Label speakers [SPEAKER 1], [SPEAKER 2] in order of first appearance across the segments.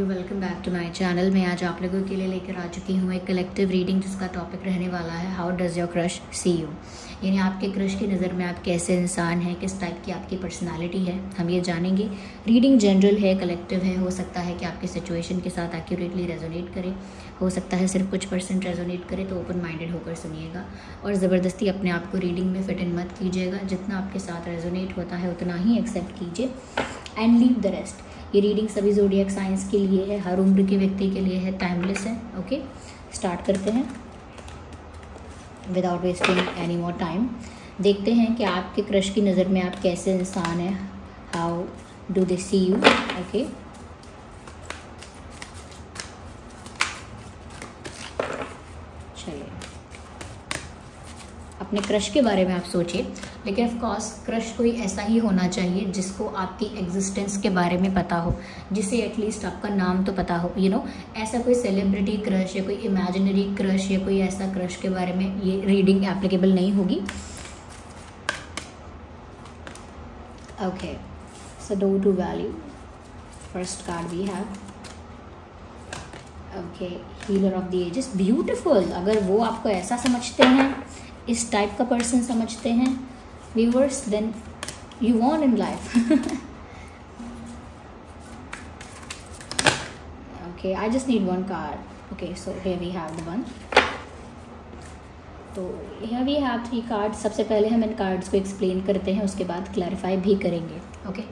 [SPEAKER 1] You welcome back to my channel मैं आज आप लोगों के लिए लेकर आ चुकी हूँ एक कलेक्टिव रीडिंग जिसका टॉपिक रहने वाला है how does your crush see you यानी आपके क्रश की नज़र में आप कैसे इंसान हैं, किस टाइप की आपकी पर्सनालिटी है, हम ये जानेंगे। रीडिंग जनरल है कलेक्टिव है, हो सकता है कि आपकी सिचुएशन के साथ एक्यूरेटली रेजोनेट करे। हो सकता है सिर्फ़ कुछ परसेंट रेजोनेट करे तो ओपन माइंडेड होकर सुनिएगा। और ज़बरदस्ती अपने आप को रीडिंग में फिट इन मत कीजिएगा। जितना आपके साथ रेजोनेट होता है, उतना ही एक्सेप्ट कीजिए। एंड लीव द रेस्ट ये रीडिंग सभी जोडियक साइंस के लिए है, हर उम्र के व्यक्ति के लिए है टाइमलेस है ओके स्टार्ट करते हैं. Without wasting any more time देखते हैं कि आपके क्रश की नज़र में आप कैसे इंसान हैं. How do they see you okay चलिए अपने क्रश के बारे में आप सोचिए। लेकिन ऑफ़ कोर्स क्रश कोई ऐसा ही होना चाहिए जिसको आपकी एग्जिस्टेंस के बारे में पता हो जिसे एटलीस्ट आपका नाम तो पता हो यू you नो know, ऐसा कोई सेलिब्रिटी क्रश या कोई इमेजिनरी क्रश या कोई ऐसा क्रश के बारे में ये रीडिंग एप्लीकेबल नहीं होगी। Okay so do to value first card we have okay healer of the ages beautiful अगर वो आपको ऐसा समझते हैं इस टाइप का पर्सन समझते हैं, viewers then you want in life okay, i just need one card. Okay, so here we have the तो यहाँ वी हैव थ्री कार्ड सबसे पहले हम इन कार्ड्स को एक्सप्लेन करते हैं, उसके बाद क्लैरिफाई भी करेंगे. ओके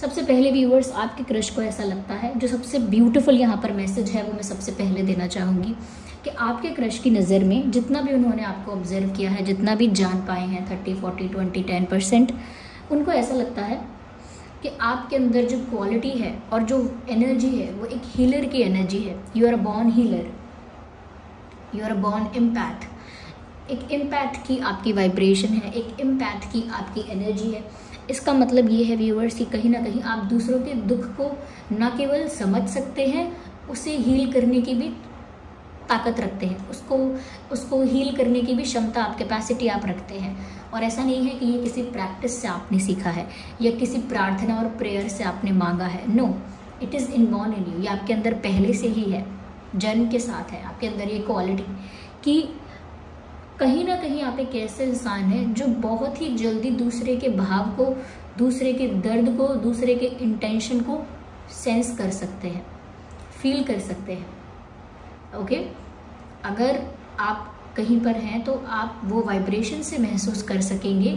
[SPEAKER 1] सबसे पहले व्यूअर्स आपके क्रश को ऐसा लगता है, जो सबसे ब्यूटीफुल यहाँ पर मैसेज है, वो मैं सबसे पहले देना चाहूँगी. कि आपके क्रश की नज़र में जितना भी उन्होंने आपको ऑब्ज़र्व किया है, जितना भी जान पाए हैं thirty forty twenty ten percent उनको ऐसा लगता है कि आपके अंदर जो क्वालिटी है और जो एनर्जी है, वो एक हीलर की एनर्जी है। You are born healer you are born empath एक इम्पैथ की आपकी वाइब्रेशन है, एक इम्पैथ की आपकी एनर्जी है। इसका मतलब ये है व्यूवर्स कि कहीं ना कहीं आप दूसरों के दुख को ना केवल समझ सकते हैं, उसे हील करने की भी ताकत रखते हैं। उसको उसको हील करने की भी क्षमता आप कैपेसिटी आप रखते हैं। और ऐसा नहीं है कि ये किसी प्रैक्टिस से आपने सीखा है, या किसी प्रार्थना और प्रेयर से आपने मांगा है। No it is in born in you ये आपके अंदर पहले से ही है, जन्म के साथ है। आपके अंदर ये क्वालिटी कि कहीं ना कहीं आप एक ऐसे इंसान हैं जो बहुत ही जल्दी दूसरे के भाव को, दूसरे के दर्द को, दूसरे के इंटेंशन को सेंस कर सकते हैं फील कर सकते हैं। ओके अगर आप कहीं पर हैं तो आप वो वाइब्रेशन से महसूस कर सकेंगे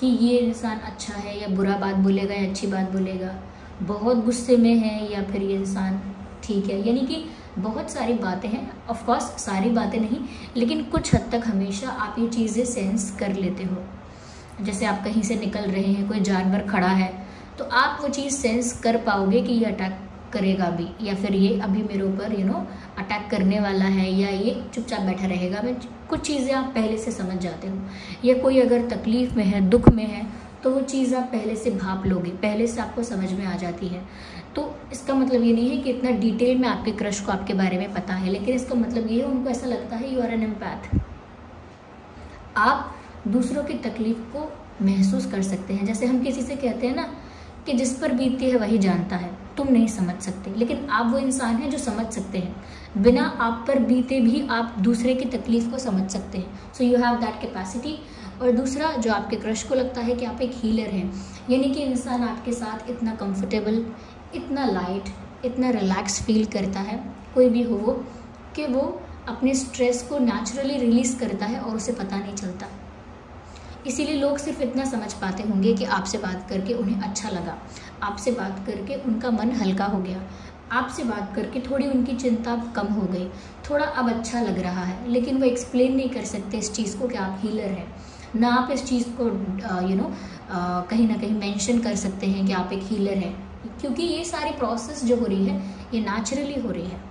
[SPEAKER 1] कि ये इंसान अच्छा है या बुरा बात बोलेगा या अच्छी बात बोलेगा। बहुत गुस्से में है या फिर ये इंसान ठीक है। यानी कि बहुत सारी बातें हैं। ऑफ़ कोर्स सारी बातें नहीं, लेकिन कुछ हद तक हमेशा आप ये चीज़ें सेंस कर लेते हो। जैसे आप कहीं से निकल रहे हैं, कोई जानवर खड़ा है तो आप वो चीज़ सेंस कर पाओगे कि ये अटैक करेगा भी, या फिर ये अभी मेरे ऊपर यू नो अटैक करने वाला है, या ये चुपचाप बैठा रहेगा। मैं कुछ चीज़ें आप पहले से समझ जाते हो। या कोई अगर तकलीफ़ में है, दुख में है तो वो चीज़ आप पहले से भाप लोगे, पहले से आपको समझ में आ जाती है। तो इसका मतलब ये नहीं है कि इतना डिटेल में आपके क्रश को आपके बारे में पता है, लेकिन इसका मतलब ये है, उनको ऐसा लगता है यू आर एन एम्पैथ आप दूसरों की तकलीफ़ को महसूस कर सकते हैं। जैसे हम किसी से कहते हैं ना कि जिस पर बीतती है, वही जानता है। तुम नहीं समझ सकते। लेकिन आप वो इंसान हैं जो समझ सकते हैं। बिना आप पर बीते भी आप दूसरे की तकलीफ़ को समझ सकते हैं। So you have that capacity और दूसरा, जो आपके क्रश को लगता है कि आप एक हीलर हैं, यानी कि इंसान आपके साथ इतना कंफर्टेबल इतना लाइट इतना रिलैक्स फील करता है, कोई भी हो वो, कि वो अपने स्ट्रेस को नेचुरली रिलीज़ करता है और उसे पता नहीं चलता। इसीलिए लोग सिर्फ़ इतना समझ पाते होंगे कि आपसे बात करके उन्हें अच्छा लगा। आपसे बात करके उनका मन हल्का हो गया। आपसे बात करके थोड़ी उनकी चिंता कम हो गई। थोड़ा अब अच्छा लग रहा है, लेकिन वो एक्सप्लेन नहीं कर सकते इस चीज़ को कि आप हीलर हैं। ना आप इस चीज़ को यू नो कहीं ना कहीं मेंशन कर सकते हैं कि आप एक हीलर हैं। क्योंकि ये सारी प्रोसेस जो हो रही है, ये नेचुरली हो रही है।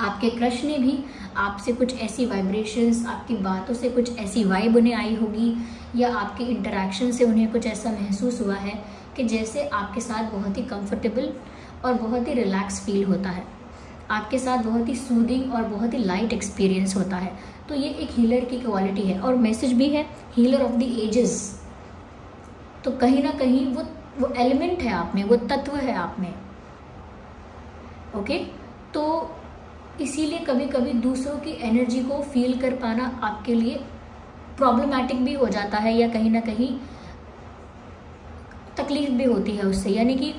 [SPEAKER 1] आपके क्रश ने भी आपसे कुछ ऐसी वाइब्रेशंस आपकी बातों से कुछ ऐसी वाइब उन्हें आई होगी, या आपके इंटरेक्शन से उन्हें कुछ ऐसा महसूस हुआ है कि जैसे आपके साथ बहुत ही कंफर्टेबल और बहुत ही रिलैक्स फील होता है। आपके साथ बहुत ही सूदिंग और बहुत ही लाइट एक्सपीरियंस होता है। तो ये एक हीलर की क्वालिटी है और मैसेज भी है हीलर ऑफ़ द एजेस तो कहीं ना कहीं वो वो एलिमेंट है आप में, वो तत्व है आप में। ओके तो इसीलिए कभी कभी दूसरों की एनर्जी को फील कर पाना आपके लिए प्रॉब्लमेटिक भी हो जाता है या कहीं ना कहीं तकलीफ़ भी होती है उससे। यानी कि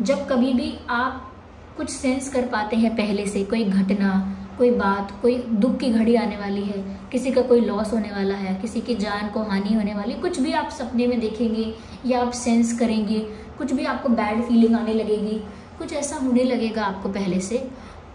[SPEAKER 1] जब कभी भी आप कुछ सेंस कर पाते हैं पहले से, कोई घटना, कोई बात, कोई दुख की घड़ी आने वाली है, किसी का कोई लॉस होने वाला है, किसी की जान को हानि होने वाली, कुछ भी आप सपने में देखेंगे या आप सेंस करेंगे, कुछ भी आपको बैड फीलिंग आने लगेगी, कुछ ऐसा होने लगेगा आपको पहले से।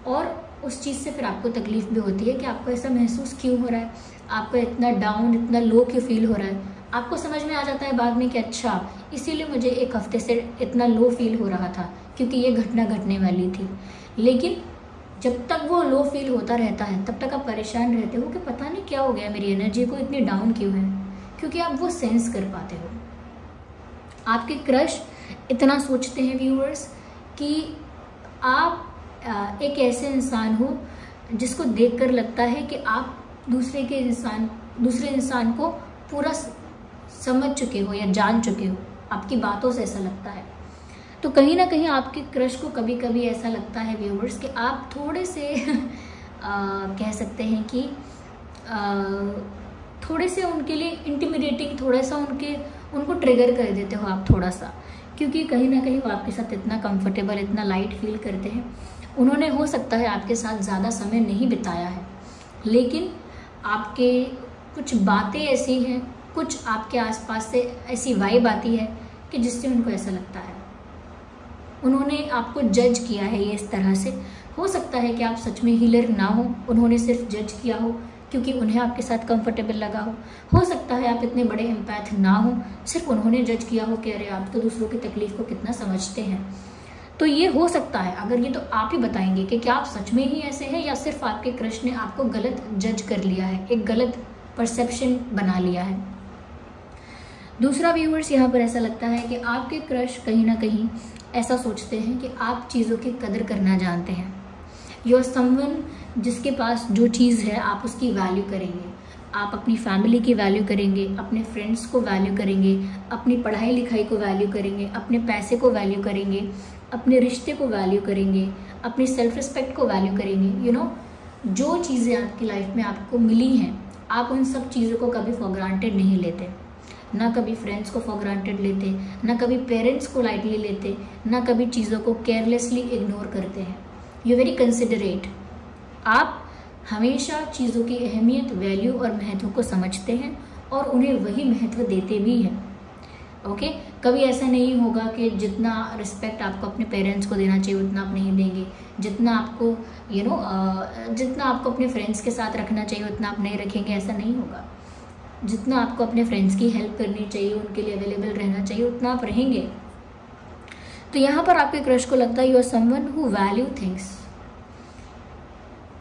[SPEAKER 1] और उस चीज़ से फिर आपको तकलीफ़ भी होती है कि आपको ऐसा महसूस क्यों हो रहा है? आपको इतना डाउन इतना लो क्यों फील हो रहा है? आपको समझ में आ जाता है बाद में कि अच्छा इसीलिए मुझे एक हफ़्ते से इतना लो फील हो रहा था, क्योंकि ये घटना घटने वाली थी। लेकिन जब तक वो लो फील होता रहता है, तब तक आप परेशान रहते हो कि पता नहीं क्या हो गया मेरी एनर्जी को इतनी डाउन क्यों है? क्योंकि आप वो सेंस कर पाते हो। आपके क्रश इतना सोचते हैं व्यूअर्स कि आप एक ऐसे इंसान हो जिसको देखकर लगता है कि आप दूसरे के इंसान दूसरे इंसान को पूरा समझ चुके हो या जान चुके हो। आपकी बातों से ऐसा लगता है। तो कहीं ना कहीं आपके क्रश को कभी कभी ऐसा लगता है व्यूवर्स कि आप थोड़े से आ, कह सकते हैं कि आ, थोड़े से उनके लिए इंटिमिडेटिंग थोड़ा सा उनके उनको ट्रिगर कर देते हो आप थोड़ा सा। क्योंकि कहीं ना कहीं वो आपके साथ इतना कंफर्टेबल इतना लाइट फील करते हैं। उन्होंने, हो सकता है, आपके साथ ज़्यादा समय नहीं बिताया है। लेकिन आपके कुछ बातें ऐसी हैं, कुछ आपके आसपास से ऐसी वाइब आती है कि जिससे उनको ऐसा लगता है। उन्होंने आपको जज किया है ये इस तरह से। हो सकता है कि आप सच में हीलर ना हो, उन्होंने सिर्फ़ जज किया हो क्योंकि उन्हें आपके साथ कंफर्टेबल लगा हो। हो सकता है आप इतने बड़े एम्पैथ ना हो, सिर्फ़ उन्होंने जज किया हो कि अरे आप तो दूसरों की तकलीफ़ को कितना समझते हैं। तो ये हो सकता है, अगर ये तो आप ही बताएँगे कि क्या आप सच में ही ऐसे हैं या सिर्फ़ आपके क्रश ने आपको गलत जज कर लिया है, एक गलत परसेप्शन बना लिया है। दूसरा व्यूवर्स यहाँ पर ऐसा लगता है कि आपके क्रश कहीं ना कहीं ऐसा सोचते हैं कि आप चीज़ों की कदर करना जानते हैं। योर समवन जिसके पास जो चीज़ है, आप उसकी वैल्यू करेंगे। आप अपनी फैमिली की वैल्यू करेंगे, अपने फ्रेंड्स को वैल्यू करेंगे, अपनी पढ़ाई लिखाई को वैल्यू करेंगे, अपने पैसे को वैल्यू करेंगे। अपने रिश्ते को वैल्यू करेंगे अपनी सेल्फ रिस्पेक्ट को वैल्यू करेंगे यू you नो know, जो चीज़ें आपकी लाइफ में आपको मिली हैं आप उन सब चीज़ों को कभी फॉर ग्रांटेड नहीं लेते। ना कभी फ्रेंड्स को फॉर ग्रांटेड लेते ना कभी पेरेंट्स को लाइटली लेते ना कभी चीज़ों को केयरलेसली इग्नोर करते हैं। यू वेरी कंसिडरेट आप हमेशा चीज़ों की अहमियत वैल्यू और महत्व को समझते हैं और उन्हें वही महत्व देते भी हैं। ओके? कभी ऐसा नहीं होगा कि जितना रिस्पेक्ट आपको अपने पेरेंट्स को देना चाहिए उतना आप नहीं देंगे। जितना आपको यू you नो know, जितना आपको अपने फ्रेंड्स के साथ रखना चाहिए उतना आप नहीं रखेंगे ऐसा नहीं होगा। जितना आपको अपने फ्रेंड्स की हेल्प करनी चाहिए उनके लिए अवेलेबल रहना चाहिए उतना आप रहेंगे। तो यहाँ पर आपके क्रश को लगता है you are someone who value things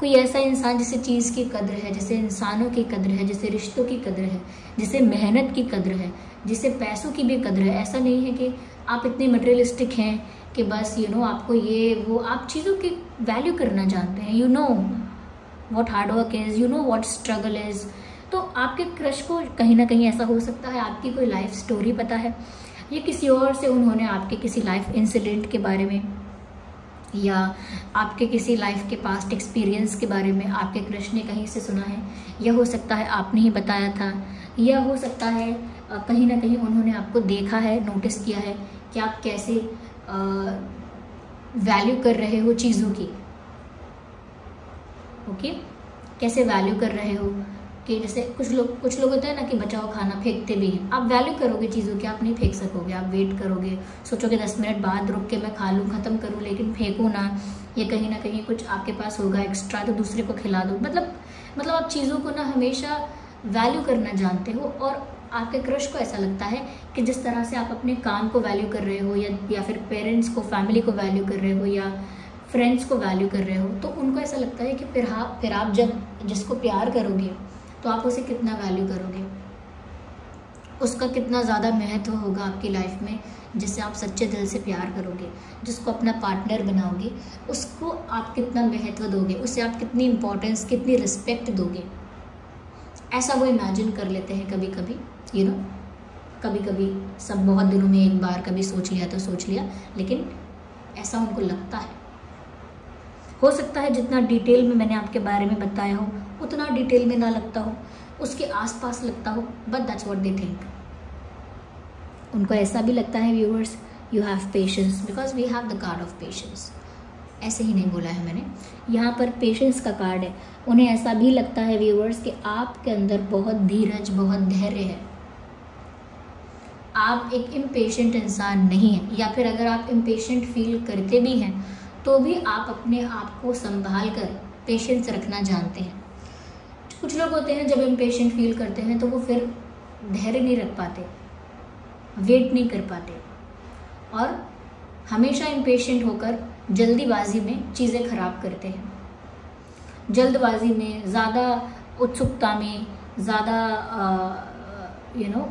[SPEAKER 1] कोई ऐसा इंसान जिसे चीज़ की कद्र है जिसे इंसानों की कद्र है जिसे रिश्तों की कद्र है जिसे मेहनत की कद्र है जिसे पैसों की भी कद्र है ऐसा नहीं है कि आप इतने मटेरियलिस्टिक हैं कि बस यू you नो know, आपको ये वो आप चीज़ों की वैल्यू करना जानते हैं you know what hard work is you know what struggle is तो आपके क्रश को कहीं ना कहीं ऐसा हो सकता है आपकी कोई लाइफ स्टोरी पता है या किसी और से उन्होंने आपके किसी लाइफ इंसिडेंट के बारे में या आपके किसी लाइफ के पास्ट एक्सपीरियंस के बारे में आपके क्रश ने कहीं से सुना है? या हो सकता है आपने ही बताया था? या हो सकता है कहीं ना कहीं उन्होंने आपको देखा है नोटिस किया है कि आप कैसे वैल्यू कर रहे हो चीज़ों की। Okay okay? कैसे वैल्यू कर रहे हो? कि जैसे कुछ लोग कुछ लोग होते हैं ना कि बचाओ खाना फेंकते भी हैं। आप वैल्यू करोगे चीज़ों की, आप नहीं फेंक सकोगे, आप वेट करोगे। सोचोगे दस मिनट बाद रुक के मैं खा लूँ, ख़त्म करूँ, लेकिन फेंकूँ ना। या कहीं ना कहीं कुछ आपके पास होगा एक्स्ट्रा तो दूसरे को खिला दो। मतलब मतलब आप चीज़ों को ना हमेशा वैल्यू करना जानते हो और आपके क्रश को ऐसा लगता है कि जिस तरह से आप अपने काम को वैल्यू कर रहे हो या या फिर पेरेंट्स को फैमिली को वैल्यू कर रहे हो या फ्रेंड्स को वैल्यू कर रहे हो तो उनको ऐसा लगता है कि फिर आप फिर आप जब, जिसको प्यार करोगे तो आप उसे कितना वैल्यू करोगे? उसका कितना ज़्यादा महत्व होगा आपकी लाइफ में जिससे आप सच्चे दिल से प्यार करोगे, जिसको अपना पार्टनर बनाओगे, उसको आप कितना महत्व दोगे, उसे आप कितनी इम्पोर्टेंस कितनी रिस्पेक्ट दोगे? ऐसा वो इमेजिन कर लेते हैं कभी कभी यू नो कभी कभी सब बहुत दिनों में एक बार कभी सोच लिया तो सोच लिया, लेकिन ऐसा उनको लगता है। हो सकता है जितना डिटेल में मैंने आपके बारे में बताया हो उतना डिटेल में ना लगता हो, उसके आसपास लगता हो but that's what they think उनको ऐसा भी लगता है viewers you have patience because we have the card of patience ऐसे ही नहीं बोला है मैंने। यहाँ पर पेशेंस का कार्ड है। उन्हें ऐसा भी लगता है व्यूअर्स कि आपके अंदर बहुत धीरज, बहुत धैर्य है। आप एक इम्पेशेंट इंसान नहीं हैं, या फिर अगर आप इम्पेशेंट फील करते भी हैं तो भी आप अपने आप को संभाल कर पेशेंस रखना जानते हैं। कुछ लोग होते हैं, जब इम्पेशेंट फील करते हैं तो वो फिर धैर्य नहीं रख पाते वेट नहीं कर पाते। और हमेशा इम्पेशेंट होकर जल्दीबाजी में चीज़ें ख़राब करते हैं। जल्दबाजी में ज़्यादा उत्सुकता में, ज़्यादा यू नो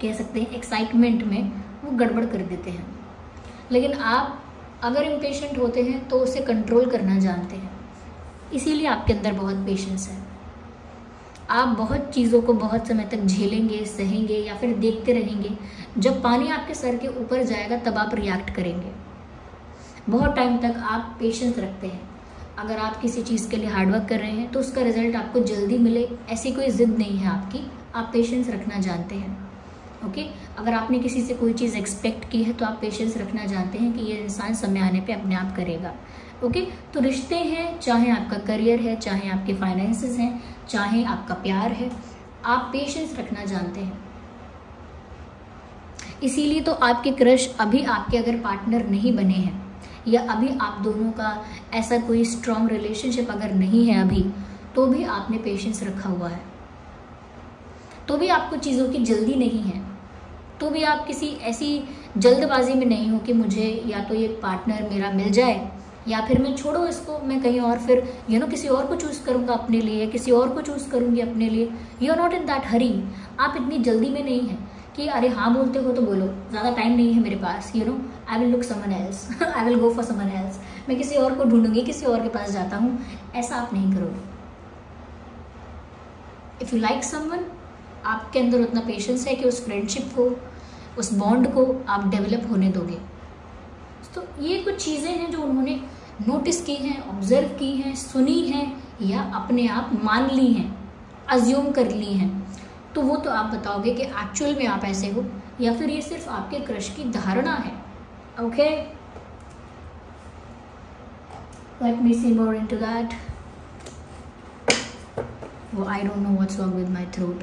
[SPEAKER 1] कह सकते हैं एक्साइटमेंट में वो गड़बड़ कर देते हैं। लेकिन आप अगर इम्पेशेंट होते हैं तो उसे कंट्रोल करना जानते हैं। इसीलिए आपके अंदर बहुत पेशेंस है। आप बहुत चीज़ों को बहुत समय तक झेलेंगे, सहेंगे या फिर देखते रहेंगे। जब पानी आपके सर के ऊपर जाएगा, तब आप रिएक्ट करेंगे। बहुत टाइम तक आप पेशेंस रखते हैं। अगर आप किसी चीज़ के लिए हार्डवर्क कर रहे हैं तो उसका रिज़ल्ट आपको जल्दी मिले। ऐसी कोई ज़िद नहीं है आपकी। आप पेशेंस रखना जानते हैं। ओके अगर आपने किसी से कोई चीज़ एक्सपेक्ट की है तो आप पेशेंस रखना जानते हैं कि ये इंसान समय आने पे अपने आप करेगा। ओके? तो रिश्ते हैं, चाहे आपका करियर है, चाहे आपके फाइनेंसेस हैं, चाहे आपका प्यार है, आप पेशेंस रखना जानते हैं। इसीलिए तो आपके क्रश अभी आपके अगर पार्टनर नहीं बने हैं, या अभी आप दोनों का ऐसा कोई स्ट्रॉन्ग रिलेशनशिप अगर नहीं है अभी तो भी आपने पेशेंस रखा हुआ है। तो भी आपको चीज़ों की जल्दी नहीं है। तो भी आप किसी ऐसी जल्दबाजी में नहीं हो कि मुझे या तो ये पार्टनर मेरा मिल जाए या फिर मैं छोड़ो इसको, मैं कहीं और फिर यू नो किसी और को चूज़ करूँगा अपने लिए, किसी और को चूज़ करूँगी अपने लिए। You are not in that hurry आप इतनी जल्दी में नहीं हैं कि, अरे हाँ बोलते हो तो बोलो। ज़्यादा टाइम नहीं है मेरे पास you know I will look someone else I will go for someone else मैं किसी और को ढूंढूँगी, किसी और के पास जाता हूँ। ऐसा आप नहीं करोगे। इफ़ यू लाइक समवन आपके अंदर उतना पेशेंस है कि उस फ्रेंडशिप को, उस बॉन्ड को आप डेवलप होने दोगे। तो ये कुछ चीज़ें हैं जो उन्होंने नोटिस की हैं ऑब्ज़र्व की हैं, सुनी हैं या अपने आप मान ली हैं अज्यूम कर ली हैं। तो वो तो आप बताओगे कि एक्चुअल में आप ऐसे हो या फिर ये सिर्फ़ आपके क्रश की धारणा है। Okay let me see more into that वो I don't know what's wrong with my throat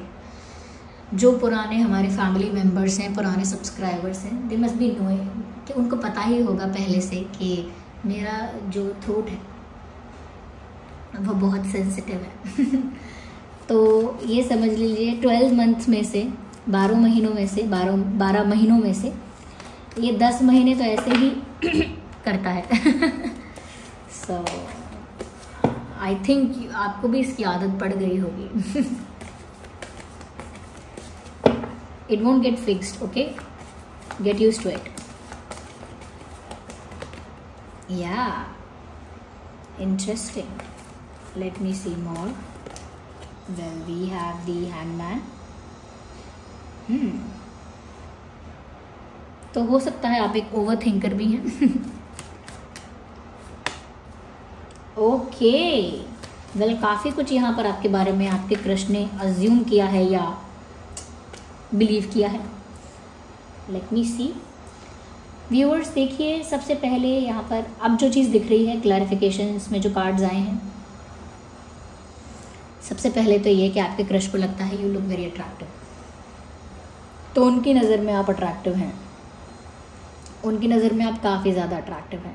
[SPEAKER 1] जो पुराने हमारे फैमिली मेंबर्स हैं, पुराने सब्सक्राइबर्स हैं दे मस्ट बी नो कि उनको पता ही होगा पहले से कि मेरा जो थ्रोट है, वो बहुत सेंसिटिव है। तो ये समझ लीजिए ट्वेल्व मंथ्स में से, बारह महीनों में से, बारह बारह महीनों में से, ये दस महीने तो ऐसे ही करता है। सो आई थिंक आपको भी इसकी आदत पड़ गई होगी। It won't get fixed okay get used to it या interesting let me see more well, we have the hangman. Hmm. तो हो सकता है आप एक ओवर थिंकर भी हैं। ओके वेल काफ़ी कुछ यहाँ पर आपके बारे में, आपके क्रश ने अज्यूम किया है या बिलीव किया है। लेट मी सी व्यूअर्स देखिए, सबसे पहले यहाँ पर अब जो चीज़ दिख रही है क्लैरिफिकेशन में जो कार्ड्स आए हैं, सबसे पहले तो ये कि आपके क्रश को लगता है यू लुक वेरी अट्रैक्टिव तो उनकी नज़र में आप अट्रैक्टिव हैं। उनकी नज़र में आप काफ़ी ज़्यादा अट्रैक्टिव हैं।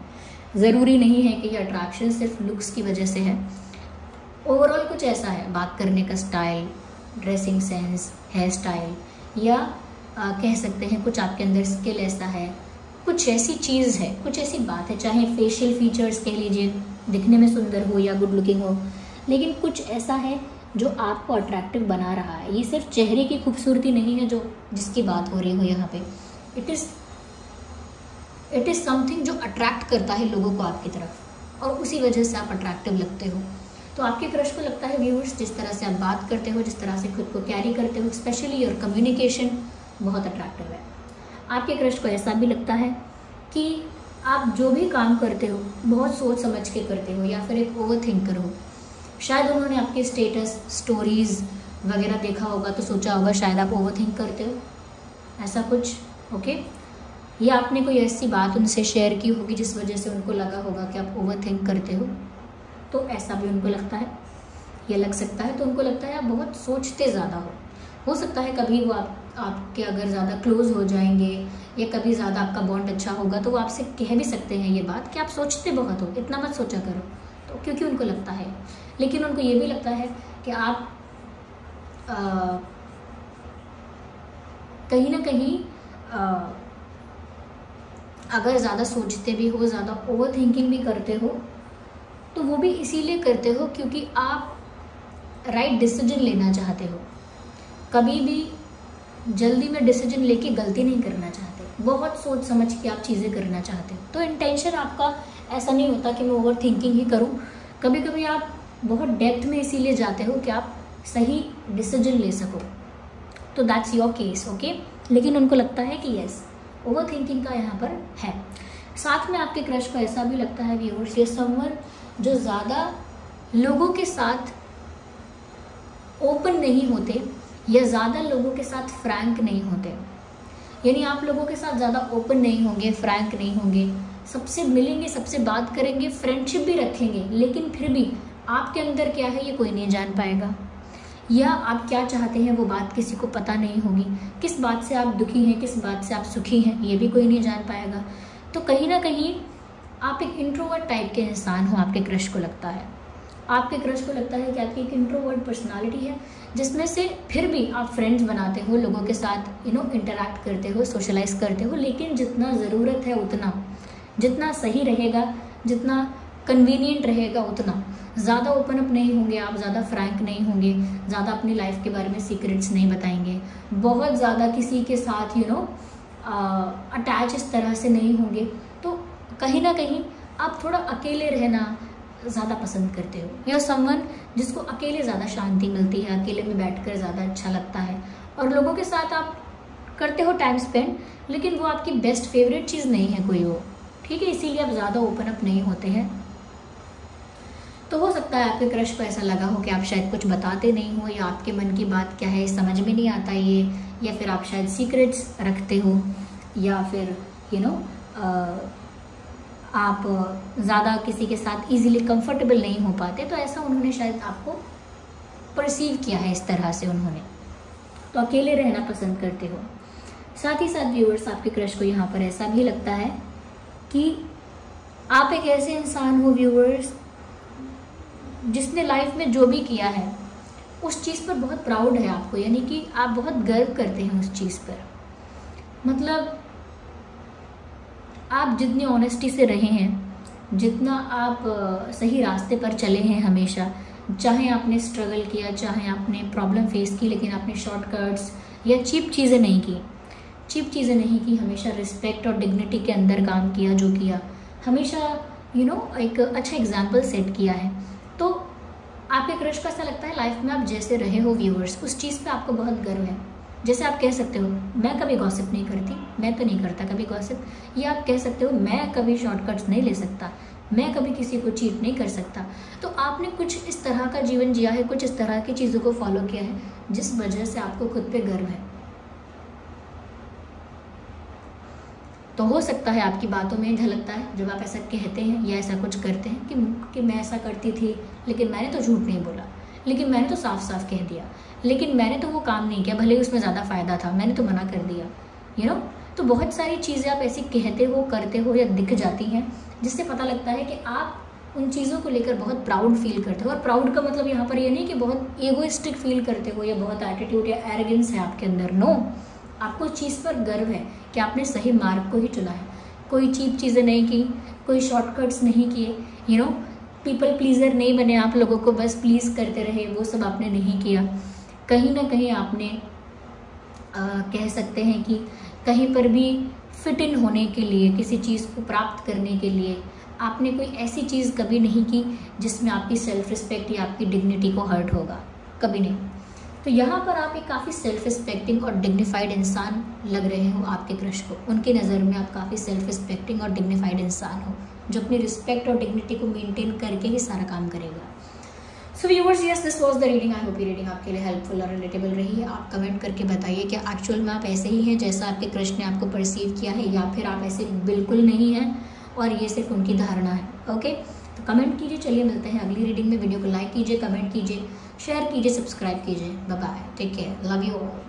[SPEAKER 1] ज़रूरी नहीं है कि ये अट्रैक्शन सिर्फ़ लुक्स की वजह से है। ओवरऑल कुछ ऐसा है, बात करने का style dressing sense hair style या आ, कह सकते हैं कुछ आपके अंदर स्किल ऐसा है। कुछ ऐसी चीज़ है कुछ ऐसी बात है चाहे फेशियल फीचर्स कह लीजिए दिखने में सुंदर हो या गुड लुकिंग हो लेकिन कुछ ऐसा है जो आपको अट्रैक्टिव बना रहा है। ये सिर्फ़ चेहरे की खूबसूरती नहीं है जो जिसकी बात हो रही हो यहाँ पे। It is it is something जो अट्रैक्ट करता है लोगों को आपकी तरफ़ और उसी वजह से आप अट्रैक्टिव लगते हो। तो आपके क्रश को लगता है व्यूअर्स, जिस तरह से आप बात करते हो, जिस तरह से खुद को कैरी करते हो स्पेशली योर कम्युनिकेशन बहुत अट्रैक्टिव है। आपके क्रश को ऐसा भी लगता है कि आप जो भी काम करते हो, बहुत सोच समझ के करते हो या फिर एक ओवर थिंकर हो शायद उन्होंने आपके स्टेटस स्टोरीज वगैरह देखा होगा तो सोचा होगा शायद आप ओवर थिंक करते हो। ऐसा कुछ ओके या आपने कोई ऐसी बात उनसे शेयर की होगी जिस वजह से उनको लगा होगा कि आप ओवर थिंक करते हो? तो ऐसा भी उनको लगता है। या लग सकता है तो उनको लगता है आप बहुत सोचते ज़्यादा हो। हो सकता है कभी वो आप आपके अगर ज़्यादा क्लोज हो जाएँगे या कभी ज़्यादा आपका बॉन्ड अच्छा होगा तो वो आपसे कह भी सकते हैं ये बात कि आप सोचते बहुत हो इतना मत सोचा करो। तो क्योंकि उनको लगता है। लेकिन उनको ये भी लगता है कि आप आ, कहीं ना कहीं अगर ज़्यादा सोचते भी हो ज़्यादा ओवर थिंकिंग भी करते हो तो वो भी इसीलिए करते हो क्योंकि आप राइट डिसीज़न लेना चाहते हो। कभी भी जल्दी में डिसीज़न लेके गलती नहीं करना चाहते। बहुत सोच समझ के आप चीज़ें करना चाहते हो। तो इंटेंशन आपका ऐसा नहीं होता कि मैं ओवर थिंकिंग ही करूँ। कभी कभी आप बहुत डेप्थ में इसीलिए जाते हो कि आप सही डिसीज़न ले सको। तो दैट्स योर केस ओके लेकिन उनको लगता है कि यस ओवर थिंकिंग का यहाँ पर है। साथ में आपके क्रश को ऐसा भी लगता है व्यूअर्स ये समर जो ज़्यादा लोगों के साथ ओपन नहीं होते या ज़्यादा लोगों के साथ फ्रैंक नहीं होते। यानी आप लोगों के साथ ज़्यादा ओपन नहीं होंगे फ्रैंक नहीं होंगे। सबसे मिलेंगे, सबसे बात करेंगे फ्रेंडशिप भी रखेंगे, लेकिन फिर भी आपके अंदर क्या है, ये कोई नहीं जान पाएगा। या आप क्या चाहते हैं, वो बात किसी को पता नहीं होगी। किस बात से आप दुखी हैं, किस बात से आप सुखी हैं, ये भी कोई नहीं जान पाएगा। तो कहीं ना कहीं आप एक इंट्रोवर्ट टाइप के इंसान हो, आपके क्रश को लगता है। आपके क्रश को लगता है कि आपकी एक इंट्रोवर्ट पर्सनालिटी है, जिसमें से फिर भी आप फ्रेंड्स बनाते हो, लोगों के साथ यू नो इंटरेक्ट करते हो सोशलाइज करते हो, लेकिन जितना ज़रूरत है उतना। जितना सही रहेगा, जितना कन्वीनियंट रहेगा उतना। ज़्यादा ओपन अप नहीं होंगे आप, ज़्यादा फ्रैंक नहीं होंगे, ज़्यादा अपनी लाइफ के बारे में सीक्रेट्स नहीं बताएँगे। बहुत ज़्यादा किसी के साथ यू नो अटैच इस तरह से नहीं होंगे। कहीं ना कहीं आप थोड़ा अकेले रहना ज़्यादा पसंद करते हो। या समवन जिसको अकेले ज़्यादा शांति मिलती है अकेले में बैठकर ज़्यादा अच्छा लगता है। और लोगों के साथ आप करते हो टाइम स्पेंड लेकिन वो आपकी बेस्ट फेवरेट चीज़ नहीं है कोई वो। ठीक है इसीलिए आप ज़्यादा ओपन अप नहीं होते हैं। तो हो सकता है आपके क्रश को ऐसा लगा हो कि आप शायद कुछ बताते नहीं हो या आपके मन की बात क्या है समझ में नहीं आता ये या फिर आप शायद सीक्रेट्स रखते हो या फिर यू you नो know, आप ज़्यादा किसी के साथ इजीली कंफर्टेबल नहीं हो पाते तो ऐसा उन्होंने शायद आपको परसीव किया है इस तरह से उन्होंने। तो अकेले रहना पसंद करते हो। साथ ही साथ व्यूअर्स आपके क्रश को यहाँ पर ऐसा भी लगता है कि आप एक ऐसे इंसान हो व्यूअर्स जिसने लाइफ में जो भी किया है, उस चीज़ पर बहुत प्राउड है आपको, यानी कि आप बहुत गर्व करते हैं उस चीज़ पर। मतलब आप जितनी ऑनेस्टी से रहे हैं जितना आप सही रास्ते पर चले हैं हमेशा चाहे आपने स्ट्रगल किया चाहे आपने प्रॉब्लम फेस की लेकिन आपने शॉर्टकट्स या चीप चीज़ें नहीं की। चीप चीज़ें नहीं की हमेशा रिस्पेक्ट और डिग्निटी के अंदर काम किया जो किया। हमेशा यू you नो know, एक अच्छा एग्ज़ाम्पल सेट किया है। तो आपके क्रश को ऐसा लगता है लाइफ में आप जैसे रहे हो व्यूअर्स उस चीज़ पे आपको बहुत गर्व है। जैसे आप कह सकते हो, मैं कभी गॉसिप नहीं करती, मैं तो नहीं करता कभी गॉसिप या आप कह सकते हो, मैं कभी शॉर्टकट्स नहीं ले सकता, मैं कभी किसी को चीट नहीं कर सकता। तो आपने कुछ इस तरह का जीवन जिया है, कुछ इस तरह की चीज़ों को फॉलो किया है, जिस वजह से आपको खुद पे गर्व है? तो हो सकता है आपकी बातों में झलकता है, जब आप ऐसा कहते हैं या ऐसा कुछ करते हैं कि कि मैं ऐसा करती थी, लेकिन मैंने तो झूठ नहीं बोला। लेकिन मैंने तो साफ़ साफ़ कह दिया। लेकिन मैंने तो वो काम नहीं किया, भले ही उसमें ज़्यादा फ़ायदा था, मैंने तो मना कर दिया यू you नो know? तो बहुत सारी चीज़ें आप ऐसी कहते हो, करते हो या दिख जाती हैं, जिससे पता लगता है कि आप उन चीज़ों को लेकर बहुत प्राउड फील करते हो। और प्राउड का मतलब यहाँ पर ये नहीं कि बहुत ईगोइस्टिक फील करते हो या बहुत एटीट्यूड या एरोगेंस है आपके अंदर नो आपको उस चीज़ पर गर्व है कि आपने सही मार्ग को ही चुना है। कोई चीप चीज़ें नहीं की, कोई शॉर्टकट्स नहीं किए यू नो पीपल प्लीज़र नहीं बने आप लोगों को बस प्लीज़ करते रहे वो सब आपने नहीं किया। कहीं ना कहीं आपने आ, कह सकते हैं कि कहीं पर भी फिट इन होने के लिए किसी चीज़ को प्राप्त करने के लिए आपने कोई ऐसी चीज़ कभी नहीं की जिसमें आपकी सेल्फ रिस्पेक्ट या आपकी डिग्निटी को हर्ट होगा। कभी नहीं। तो यहाँ पर आप एक काफ़ी सेल्फ रिस्पेक्टिंग और डिग्निफाइड इंसान लग रहे हो आपके क्रश को। उनकी नज़र में आप काफ़ी सेल्फ रिस्पेक्टिंग और डिग्निफाइड इंसान हो। जो अपनी रिस्पेक्ट और डिग्निटी को मेंटेन करके ही सारा काम करेगा। So viewers yes this was the reading I hope ये रीडिंग आपके लिए हेल्पफुल और रिलेटेबल रही है। आप कमेंट करके बताइए कि एक्चुअल में आप ऐसे ही हैं जैसा आपके क्रश ने आपको परसीव किया है, या फिर आप ऐसे बिल्कुल नहीं हैं और ये सिर्फ़ उनकी धारणा है। ओके तो कमेंट कीजिए। चलिए मिलते हैं अगली रीडिंग में। वीडियो को लाइक कीजिए कमेंट कीजिए शेयर कीजिए सब्सक्राइब कीजिए। Bye take care love you all